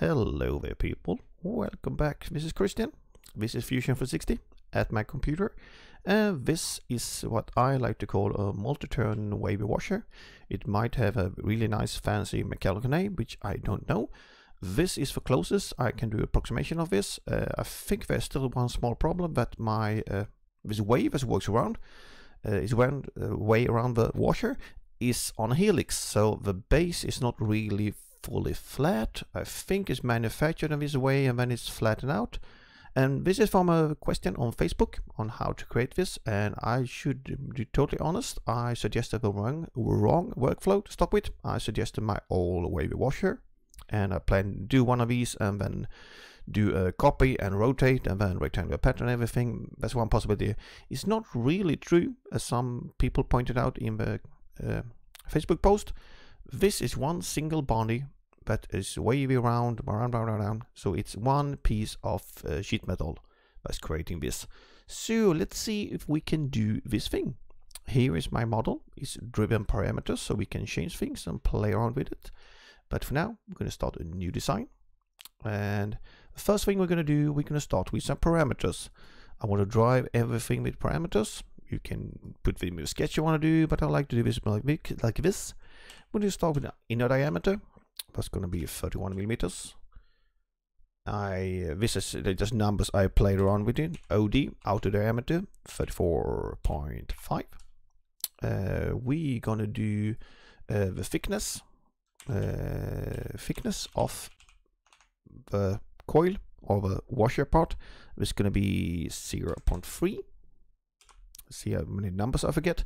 Hello there people, welcome back. This is Kristian. This is Fusion 360 at my computer. And this is what I like to call a multi-turn wavy washer. It might have a really nice fancy mechanical name, which I don't know. This is the closest I can do approximation of this. Uh, I think there's still one small problem that my uh, this wave as works around uh, is around uh, way around the washer is on a helix, so the base is not really fully flat. I think it's manufactured in this way and then it's flattened out. And this is from a question on Facebook on how to create this. And I should be totally honest, I suggested the wrong, wrong workflow to stop with. I suggested my old wavy washer. And I plan to do one of these and then do a copy and rotate and then rectangular pattern everything. That's one possibility. It's not really true, as some people pointed out in the uh, Facebook post. This is one single body that is wavy around, around, around, around. So it's one piece of uh, sheet metal that's creating this. So let's see if we can do this thing. Here is my model. It's driven parameters, so we can change things and play around with it. But for now, we're going to start a new design. And the first thing we're going to do, we're going to start with some parameters. I want to drive everything with parameters. You can put the sketch you want to do, but I like to do this like this. Going to start with the inner diameter that's going to be 31 millimeters. I this is just numbers I played around with it. OD outer diameter 34.5. Uh, we gonna do uh, the thickness uh, thickness of the coil or the washer part is gonna be 0.3. See how many numbers I forget.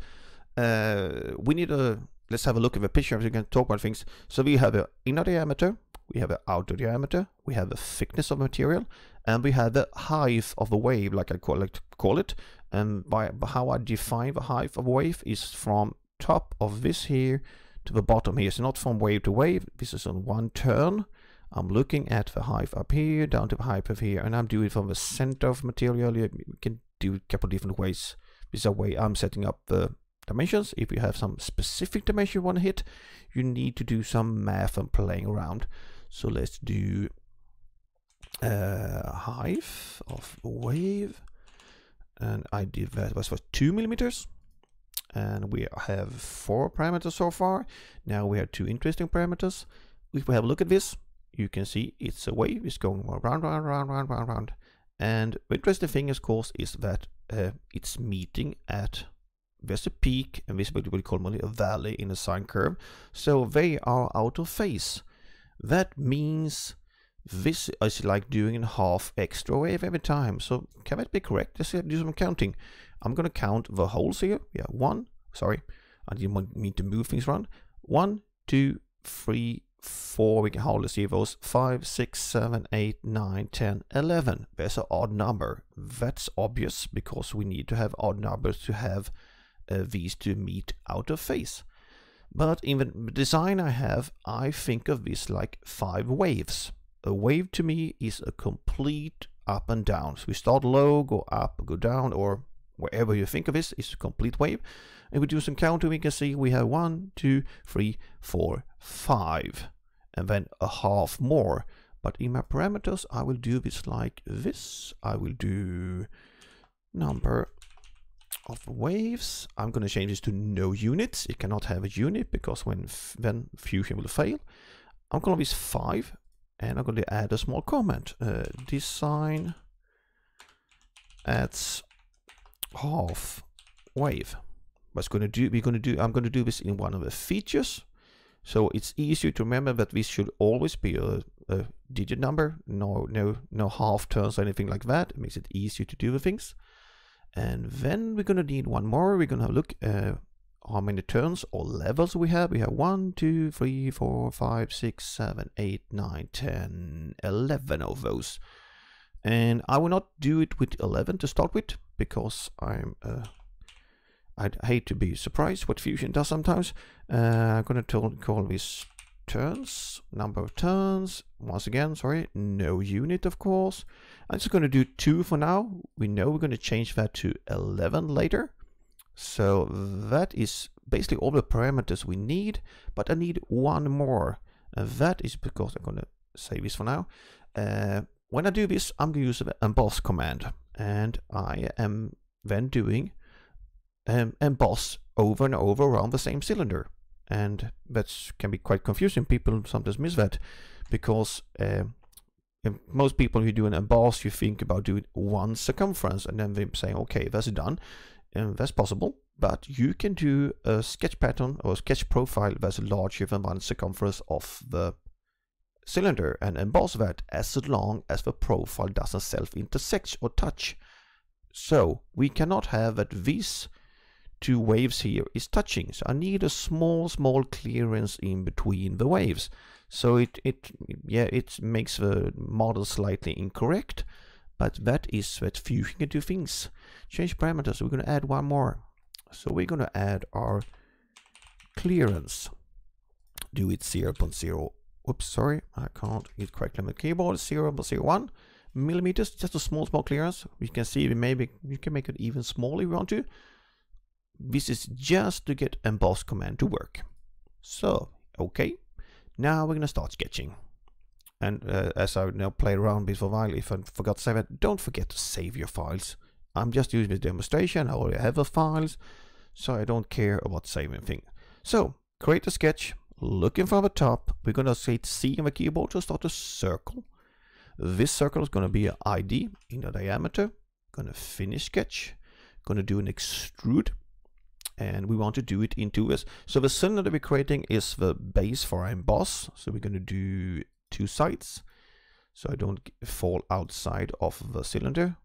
Uh, we need a let's have a look at the picture so we can talk about things. So we have an inner diameter, we have an outer diameter, we have a thickness of material, and we have the height of the wave, like I call, call it. And by how I define the height of a wave is from top of this here to the bottom here. So not from wave to wave, this is on one turn. I'm looking at the height up here, down to the height of here, and I'm doing it from the center of material. You can do a couple different ways. This is a way I'm setting up the dimensions. If you have some specific dimension you want to hit, you need to do some math and playing around. So let's do uh, height of wave. And I did that was for two millimeters. And we have four parameters so far. Now we have two interesting parameters. If we have a look at this, you can see it's a wave. It's going round, round, round, round, round, round. And the interesting thing, of course, is that uh, it's meeting at there's a peak and this is what we call a valley in a sine curve. So they are out of phase. That means this is like doing a half extra wave every time. So can that be correct? Let's do some counting. I'm going to count the holes here. Yeah, one, sorry, I didn't mean to move things around. One, two, three, four, we can hardly see those, five, six, seven, eight, nine, ten, eleven. There's an odd number. That's obvious because we need to have odd numbers to have Uh, these to meet out of phase. But in the design I have, I think of this like five waves. A wave to me is a complete up and down. So we start low, go up, go down, or wherever you think of this is a complete wave. And we do some counting, we can see we have one, two, three, four, five, and then a half more. But in my parameters, I will do this like this. I will do number of waves. I'm going to change this to no units. It cannot have a unit because when then Fusion will fail. I'm going to use 5 and I'm going to add a small comment. Uh, design adds half wave. What's going to do? We're going to do. I'm going to do this in one of the features, so it's easier to remember that this should always be a, a digit number. No, no, no half turns or anything like that. It makes it easier to do the things. And then we're to need one more. We're to look uh, how many turns or levels we have. We have 1, 2, 3, 4, 5, 6, 7, 8, 9, 10, 11 of those. And I will not do it with 11 to start with because I'm uh, I'd hate to be surprised what Fusion does sometimes. Uh, I'm to call this turns, number of turns, once again, sorry, no unit of course. I'm just going to do 2 for now. We know we're going to change that to 11 later. So that is basically all the parameters we need, but I need one more. And that is because I'm going to save this for now. Uh, when I do this, I'm going to use the emboss command. And I am then doing um, emboss over and over around the same cylinder. And that can be quite confusing. People sometimes miss that because uh, most people who do an emboss, you think about doing one circumference and then they say, okay, that's done. And that's possible. But you can do a sketch pattern or a sketch profile that's larger than one circumference of the cylinder and emboss that as long as the profile doesn't self-intersect or touch. So we cannot have that these two waves here is touching. So I need a small, small clearance in between the waves. So it, it, yeah, it makes the model slightly incorrect, but that is that Fusion can do things. Change parameters, we're going to add one more. So we're going to add our clearance. Do it 0 0.0 Oops, sorry, I can't hit correctly on the keyboard. 0 0.01 millimeters, just a small, small clearance. You can see maybe you can make it even smaller if you want to. This is just to get emboss command to work. So, okay. Now we're going to start sketching. And uh, as I now play around with for a while, if I forgot to save it, don't forget to save your files. I'm just using this demonstration. I already have the files, so I don't care about saving thing. So, create a sketch, looking from the top, we're going to say C on the keyboard to start a circle. This circle is going to be an ID in the diameter. Going to finish sketch. Going to do an extrude. And we want to do it in two ways. So the cylinder that we're creating is the base for our emboss. So we're going to do two sides. So I don't fall outside of the cylinder.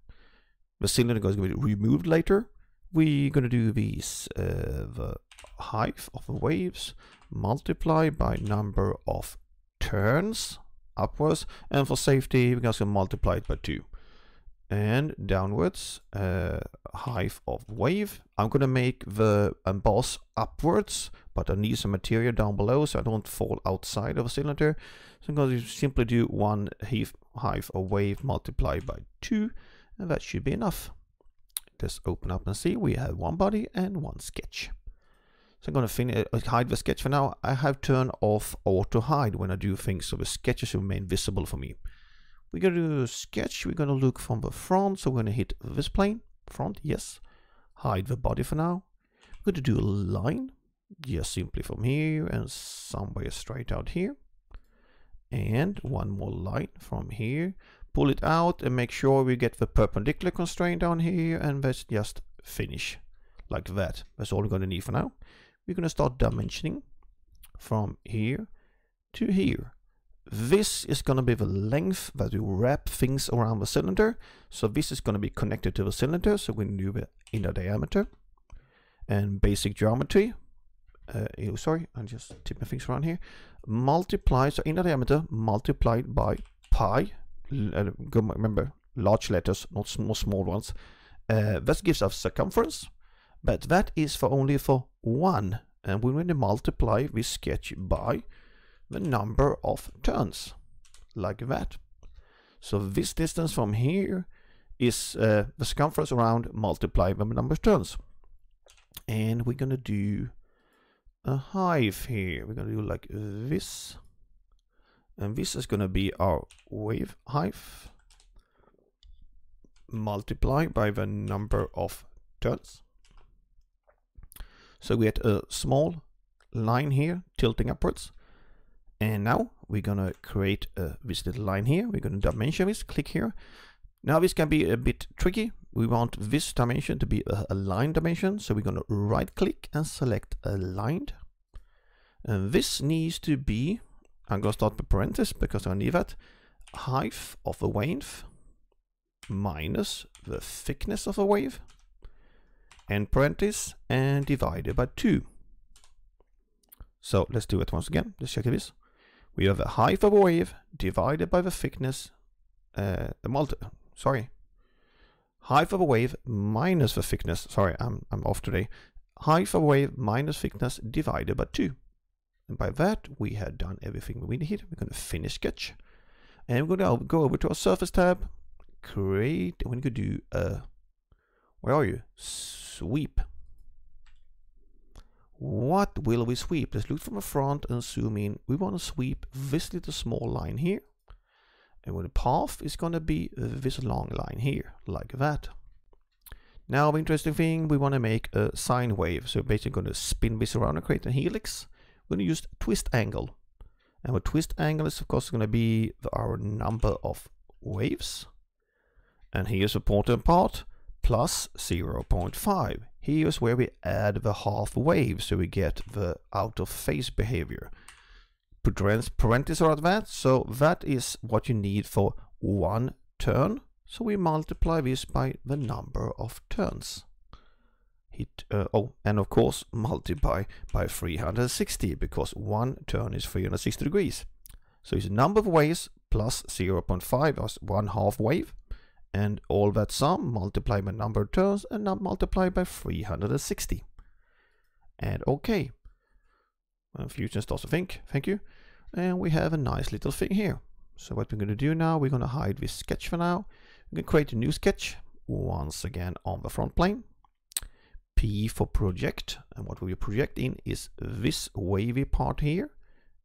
The cylinder is going to be removed later. We're going to do these, uh, the height of the waves multiply by number of turns upwards and for safety we're going to multiply it by 2 and downwards uh, height of wave. I'm gonna make the emboss upwards but I need some material down below so I don't fall outside of a cylinder. So I'm to simply do one height of wave multiplied by 2 and that should be enough. Let's open up and see. We have one body and one sketch. So I'm to finish, uh, hide the sketch for now. I have turned off auto hide when I do things so the sketches remain visible for me. We're going to do a sketch. We're going to look from the front. So we're going to hit this plane. Front, yes. Hide the body for now. We're going to do a line. Just simply from here and somewhere straight out here. And one more line from here. Pull it out and make sure we get the perpendicular constraint down here. And let's just finish like that. That's all we're going to need for now we're going to start dimensioning from here to here. This is going to be the length that we wrap things around the cylinder. So this is going to be connected to the cylinder. So we do the inner diameter and basic geometry. Uh, oh, sorry, I'm just tip my things around here. Multiply, so inner diameter multiplied by pi. Uh, remember, large letters, not small, small ones. Uh, that gives us circumference. But that is for only for one. And going to multiply this sketch by the number of turns, like that. So this distance from here is uh, the circumference around multiplied by the number of turns. And we're going to do a hive here. We're going to do like this. And this is going to be our wave hive multiplied by the number of turns. So we get a small line here tilting upwards. And now we're gonna create a, this little line here. We're gonna dimension this, click here. Now this can be a bit tricky. We want this dimension to be a, a line dimension. So we're gonna right click and select aligned. And this needs to be, I'm gonna start with parenthesis because I need that, height of the wave minus the thickness of the wave end parenthesis and divided by 2. So let's do it once again. Let's check this. We have the height of a wave divided by the thickness, uh, the multi, sorry, height of a wave minus the thickness, sorry, I'm, I'm off today, height of a wave minus thickness divided by 2. And by that, we had done everything we need. We're going to finish sketch. And we're going to go over to our surface tab, create, we're going to do a, where are you? sweep. What will we sweep? Let's look from the front and zoom in. We want to sweep this little small line here. And the path is going to be this long line here, like that. Now, the interesting thing, we want to make a sine wave. So basically going to spin this around and create a helix. We're going to use twist angle. And the twist angle is of course going to be our number of waves. And here's the important part, plus 0.5. Here's where we add the half wave, so we get the out of phase behavior. Parentheses around that, so that is what you need for one turn so we multiply this by the number of turns. Hit, uh, oh, and of course multiply by 360 because one turn is 360 degrees. So it's number of waves plus 0.5 as one half wave and all that sum multiply by number of turns and now multiply by 360. And okay. Well, Fusion starts to think, thank you. And we have a nice little thing here. So what we're going to do now, we're going to hide this sketch for now. we're going to create a new sketch, once again on the front plane. P for project, and what we project in is this wavy part here.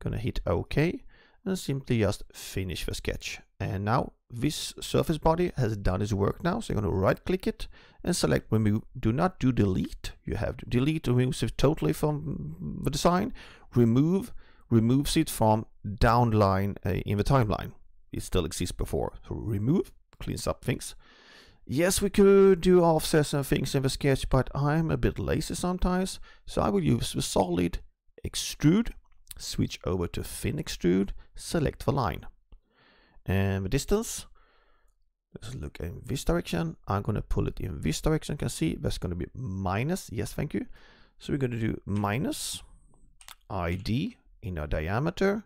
Gonna hit OK, and simply just finish the sketch. And now this surface body has done its work now, so you're gonna right click it and select remove. Do not do delete, you have to delete removes it totally from the design. Remove removes it from downline uh, in the timeline. It still exists before. So remove cleans up things. Yes, we could do offsets and things in the sketch, but I'm a bit lazy sometimes, so I will use the solid extrude, switch over to thin extrude, select the line. And the distance, let's look in this direction. I'm going to pull it in this direction. You can see that's going to be minus. Yes, thank you. So we're going to do minus ID in our diameter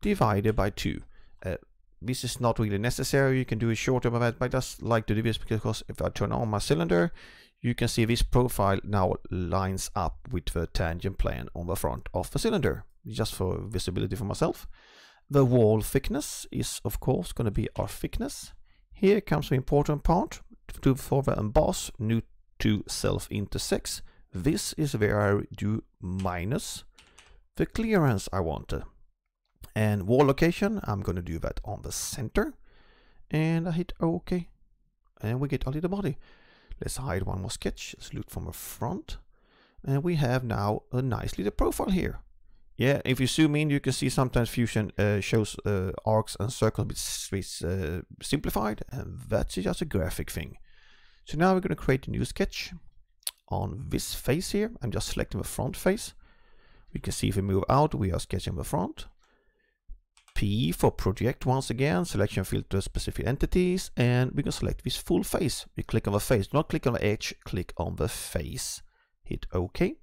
divided by 2. Uh, this is not really necessary. You can do a shorter of that, but I just like to do this because if I turn on my cylinder, you can see this profile now lines up with the tangent plane on the front of the cylinder, just for visibility for myself. The wall thickness is of course going to be our thickness. Here comes the important part to for the emboss new to self intersects. This is where I do minus the clearance I wanted. And wall location, I'm going to do that on the center. And I hit OK. And we get a little body. Let's hide one more sketch. Let's look from the front. And we have now a nice little profile here. Yeah, if you zoom in, you can see sometimes Fusion uh, shows uh, arcs and circles bit uh, simplified, and that's just a graphic thing. So now we're going to create a new sketch on this face here. I'm just selecting the front face. We can see if we move out, we are sketching the front. P for project once again, selection filter specific entities, and we can select this full face. We click on the face, not click on the edge, click on the face. Hit OK.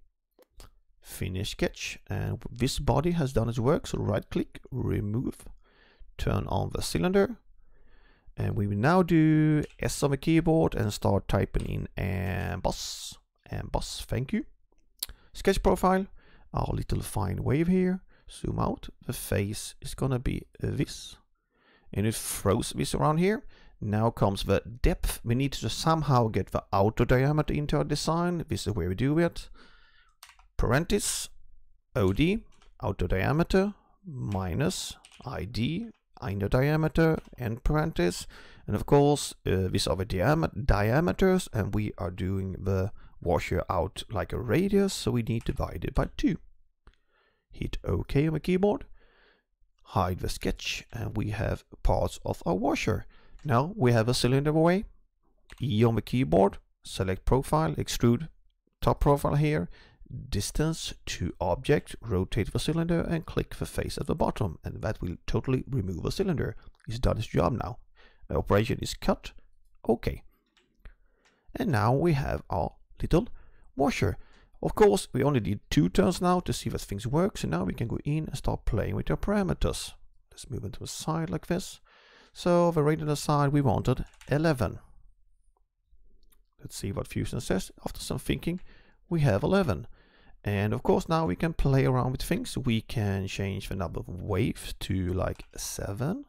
Finish sketch, and this body has done its work, so right click, remove, turn on the cylinder, and we will now do S on the keyboard and start typing in emboss, emboss, thank you. Sketch profile, our little fine wave here, zoom out, the face is gonna be this. And it throws this around here. Now comes the depth. We need to somehow get the outer diameter into our design. This is where we do it. Parenthesis, OD, outer diameter, minus ID, inner diameter, and parenthesis. And of course, uh, these are the diam diameters, and we are doing the washer out like a radius, so we need to divide it by 2 hit OK on the keyboard, hide the sketch, and we have parts of our washer. Now we have a cylinder away, E on the keyboard, select profile, extrude top profile here, distance to object, rotate the cylinder and click the face at the bottom and that will totally remove the cylinder. It's done its job now. The operation is cut. OK. And now we have our little washer. Of course, we only did two turns now to see that things work, so now we can go in and start playing with our parameters. Let's move into the side like this. So the radius side we wanted 11. Let's see what Fusion says. After some thinking, we have 11. And of course now we can play around with things. We can change the number of waves to like 7.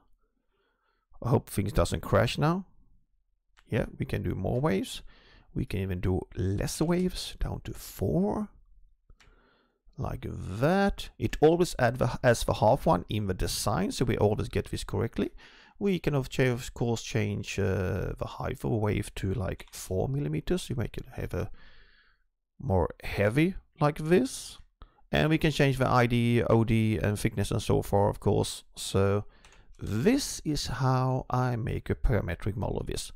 I hope things doesn't crash now. Yeah, we can do more waves. We can even do less waves down to four. Like that. It always adds the half one in the design, so we always get this correctly. we can of course change uh, the height of a wave to like 4 millimeters. You make it have a more heavy like this. And we can change the ID, OD and thickness and so forth of course. So this is how I make a parametric model of this.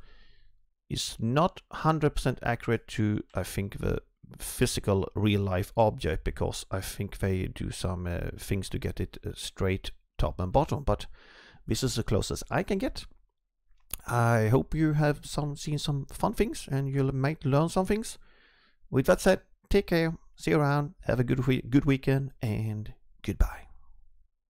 It's not 100% accurate to I think the physical real life object because I think they do some uh, things to get it uh, straight top and bottom but this is the closest I can get. I hope you have some seen some fun things and you might learn some things. With that said, take care, see you around, have a good, good weekend, and goodbye.